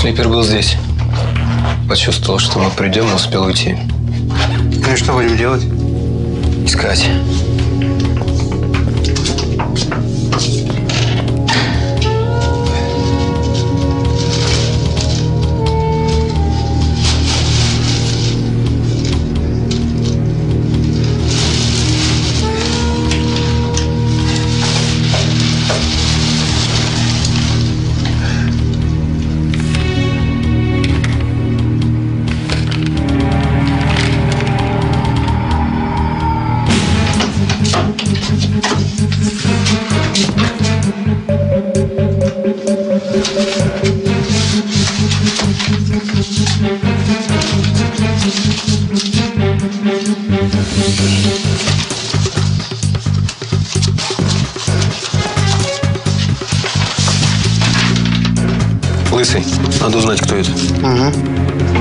Слипер был здесь. Почувствовал, что мы придем, но успел уйти. Ну и что будем делать? Искать. Лысый, надо узнать, кто это. Угу.